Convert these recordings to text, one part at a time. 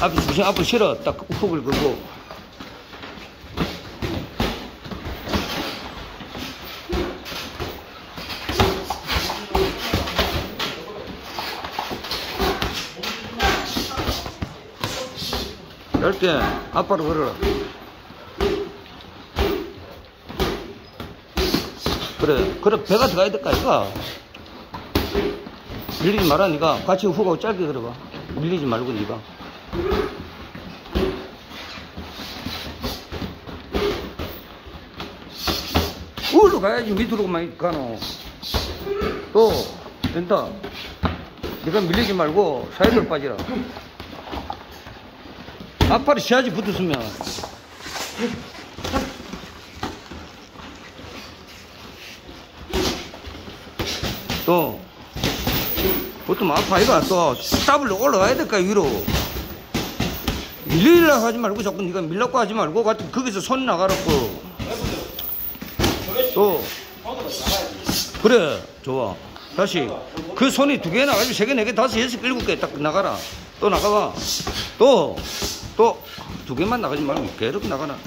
앞에 중심 앞으로 실어. 딱 훅을 긁고. 얇게 앞바로 걸어라. 그래, 그래, 배가 들어가야 될까, 이거? 밀리지 마라, 니가. 같이 후고 짧게 걸어봐. 밀리지 말고, 니가. 우로 가야지, 밑으로만 가노. 또, 된다. 니가 밀리지 말고, 사이드로 빠지라. 앞발이 쉬야지 붙었으면. 또, 보통 아파, 이가 또, 더블로 올라가야 될까, 위로. 밀리려 하지 말고, 자꾸 네가 밀려고 하지 말고, 같은 거기서 손 나가라고. 또, 그래, 좋아. 다시. 그 손이 두 개 나가지고, 세 개, 네 개, 다섯, 여섯, 일곱 개 딱 나가라. 또 나가봐. 또, 또, 두 개만 나가지 말고, 계속 나가라.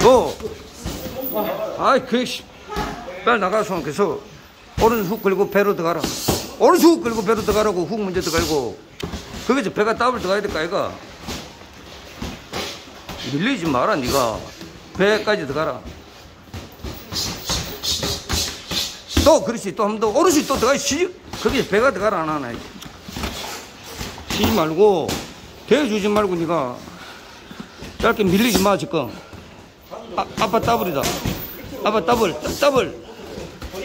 또, 아이, 그, 씨, 빨리 나가서 계속, 오른손 훅 걸고 배로 들어가라. 오른손 훅 걸고 배로 들어가라고 훅 먼저 들어가고, 거기서 배가 더블 들어가야 될까, 이가? 밀리지 마라, 니가. 배까지 들어가라. 또, 그렇지. 또 한 번 더. 오른손 또 들어가, 쉬지. 거기서 배가 들어가라, 안 하나. 쉬지 말고, 대주지 말고, 니가. 짧게 밀리지 마, 지금. 아, 아빠 더블이다. 아빠 더블, 더블.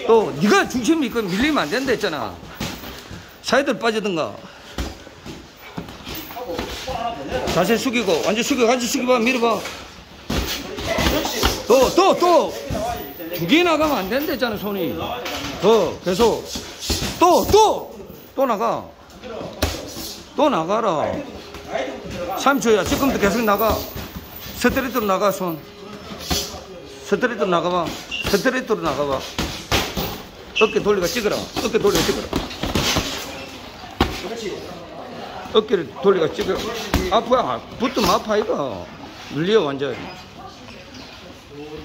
또 네가 중심이 있고 밀리면 안 된다 했잖아. 사이드로 빠지든가. 자세 숙이고 완전 숙여 완전 숙여봐 밀어봐. 또 또 또 두 개 나가면 안 된다 했잖아 손이. 더 계속 또 또 또 나가. 또 나가라. 3초야. 지금부터 계속 나가. 스트레이트로 나가 손. 스트레이트로 나가봐. 스트레이트로 나가봐. 어깨 돌리가 찍어라. 어깨 돌리가 찍어라. 어깨를 돌리가 찍어라. upper야. 붙으면 upper, 이거. 눌려, 완전.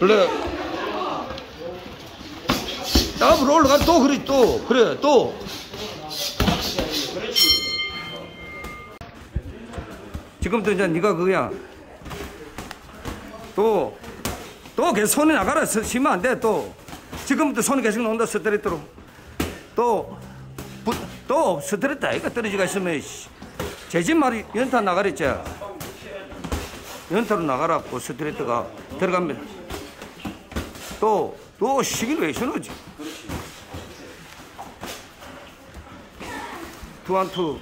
원래, 앞으로 올라가. 또, 그래, 또. 그래, 또. 지금부터 이제 네가 그거야. 또, 또 계속 손이 나가라. 쉬면 안 돼, 또. 지금부터 손이 계속 나온다, 스트레이트로. 또, 부, 또, 스트레이트 아이가 떨어지가 있으면, 제집 말이 연타 나가랬지. 연타로 나가라고, 스트레이트가. 들어가면. 또, 또, 시기를 왜 신호지? 투한투.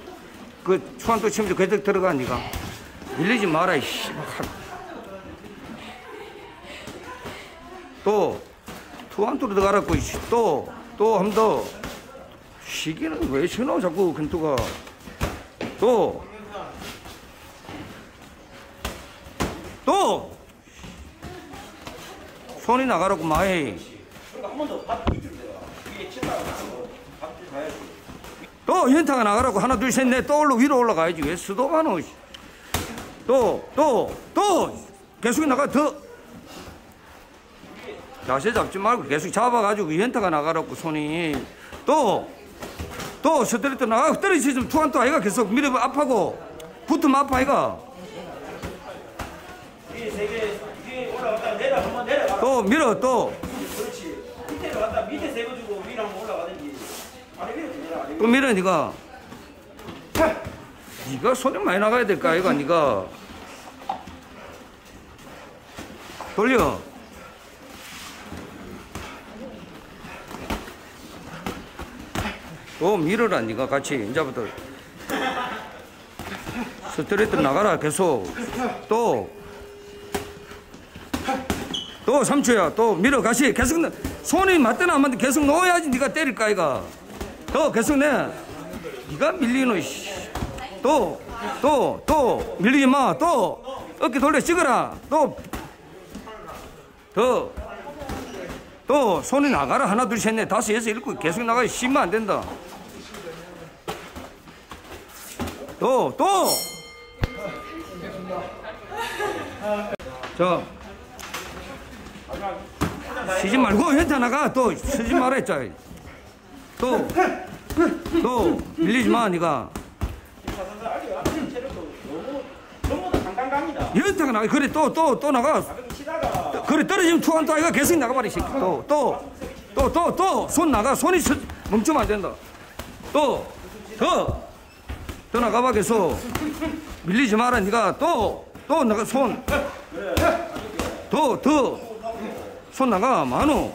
그, 투한투 치면서 그대로 들어가, 니가. 밀리지 마라, 이씨. 또, 투한투로 들어가라고. 또, 또, 한번 더. 시기는 왜 신호, 자꾸, 근투가. 또, 또! 손이 나가라고, 마이. 또, 연타가 나가라고, 하나, 둘, 셋, 넷, 또 올라, 위로 올라가야지. 왜 수도가 노, 또, 또, 또! 계속 나가, 더! 자세 잡지 말고 계속 잡아가지고 연타가 나가라고, 손이. 또! 또, 스트레이트 나가, 떨어지면 투한 또 아이가 계속 밀어봐, 아파고. 붙으면 아파, 아이가. 또, 밀어, 또. 그렇지. 밑에로 갔다 밑에 세고 주고 위로 한번 올라가든지. 아래. 아래 또 밀어, 니가. 니가 손이 많이 나가야 될까, 아이가, 니가. 돌려. 또 밀어라, 니가 같이. 이제부터. 스트레이트 나가라, 계속. 또. 또 3초야. 또 밀어, 같이. 계속, 넣- 손이 맞든 안 맞든 계속 넣어야지 니가 때릴까, 아이가. 더 계속 내. 니가 밀리노, 이씨. 또, 또, 또, 밀리지 마. 또, 어깨 돌려 찍어라. 또, 더. 또 손이 나가라 하나 둘 셋 넷 다섯 여섯 일곱 계속 나가야 쉬면 안 된다 또 또. 자 쉬지 말고 현타 나가. 또 쉬지 말아 했자 또 또 밀리지 마 니가. 현타가 나가. 그래 또 또 또 나가. 그래 떨어지면 투한 또 아이가 계속 나가버리 새끼. 또 또 또 또 또. 손 나가. 손이 서- 멈추면 안 된다. 또 더 더 나가봐 계속 밀리지 마라 니가. 또 또 나가 손 더 더 손 나가 만우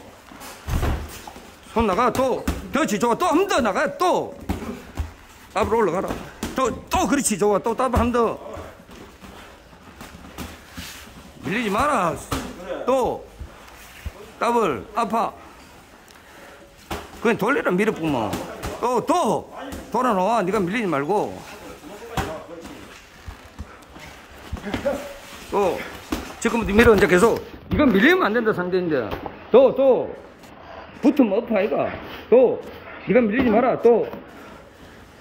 손 나가 또더 좋아. 또한번더 나가 또. 앞으로 올라가라. 또 또 그렇지 좋아. 또 따로 한더. 밀리지 마라. 또. 더블 아파. 그냥 돌리라 밀어보면 또또 돌아 놓아. 네가 밀리지 말고. 또 지금부터 밀어 이제 계속. 네가 밀리면 안 된다 상대인데. 또 또. 붙으면 엎어 이가. 또. 네가 밀리지 마라 또.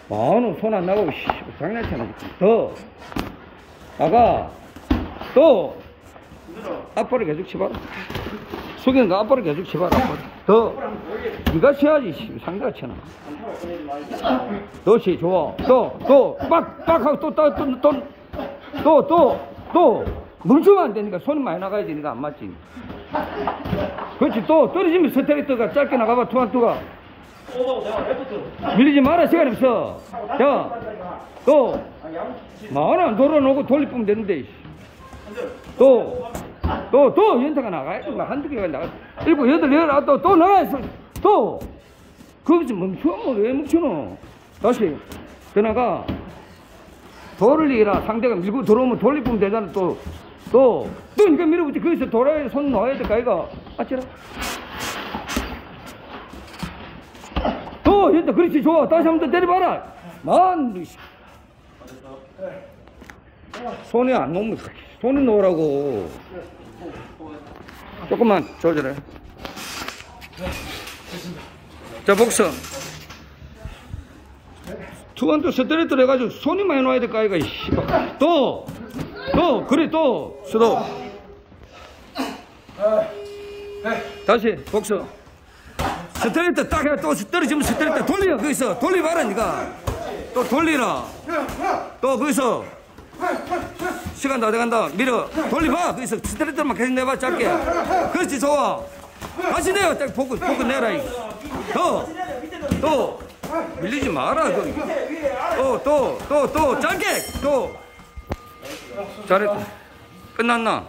만원 손안 나고 씨 장난치나 더 나가. 또. 앞발을 계속 치봐라. 숙이는 거 앞발을 계속 치봐라. 더. 네가 쳐야지. 씨, 상대가 쳐나. 그렇지, 좋아. 또, 또, 빡, 빡 하고 또, 또, 또, 또, 또, 또, 또. 멈추면 안 되니까 손이 많이 나가야지. 니가 안 맞지. 그렇지, 또, 떨어지면 스트레이트가 짧게 나가봐, 투한 투가. 오버고 내가 레프트. 밀리지 마라, 시간 없어. 자, 또, 만원 돌아놓고 돌리면 되는데, 씨. 또, 또, 또, 연타가 나가야지. 막 한두 개가 나가. 일곱, 여덟, 열, 아, 또, 또 나가야 지. 또, 거기서 멈추면 왜 멈추노? 다시, 더 나가. 돌리라. 상대가 밀고 들어오면 돌리면 되잖아. 또, 또, 또, 니가 밀어붙지. 거기서 돌아야 손 놓아야 돼, 가이가. 아치라. 또, 연타, 그렇지, 좋아. 다시 한 번 더 때려봐라. 만. 손이 안 놓으면 손이 놓으라고 조금만 조절해 자 복서. 투원도 스트레이트 해가지고 손이 많이 놓아야 될까 이거 씨발. 또 또! 그래 또! 수도. 다시 복서. 스트레이트 딱 해 또 떨어지면 스트레이트 돌려 거기서. 돌리봐라 니가. 또 돌리라. 또 거기서. 시간 다 돼간다. 밀어. 돌려봐. 거기서 스트레이트만 계속 내봐 짧게. 그렇지 좋아 다시 내요. 딱 포크 포크 내라 또또. 밀리지 마라 또또 또또 짧게 또. 잘했다. 끝났나